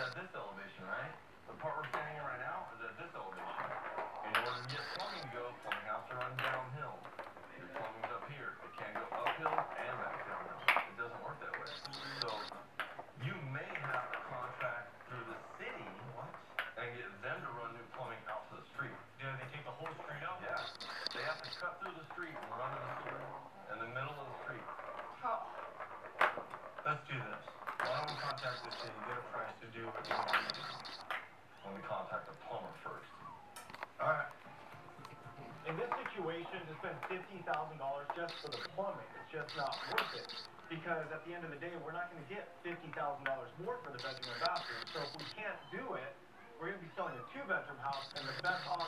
The part we're standing in right now is at this elevation. In order to get plumbing to go, plumbing has to run downhill. Your plumbing's up here. It can't go uphill and back downhill. It doesn't work that way. So you may have to contract through the city and get them to run new plumbing out to the street. Yeah, they take the whole street out. Yeah, they have to cut through the street and run to the sewer in the middle of the street. How? Let's do this. Why don't we contact the city, get a to to? When we contact the plumber first. Alright. In this situation, to spend fifty thousand dollars just for the plumbing, it's just not worth it. Because at the end of the day, we're not gonna get fifty thousand dollars more for the bedroom and bathroom. So if we can't do it, we're gonna be selling a two-bedroom house, and the best odds